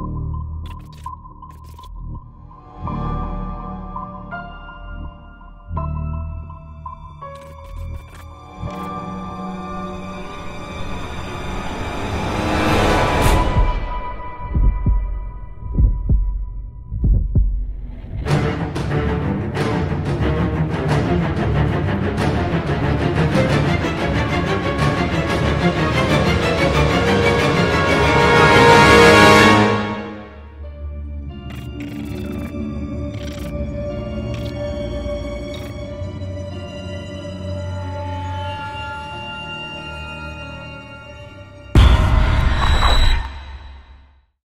you.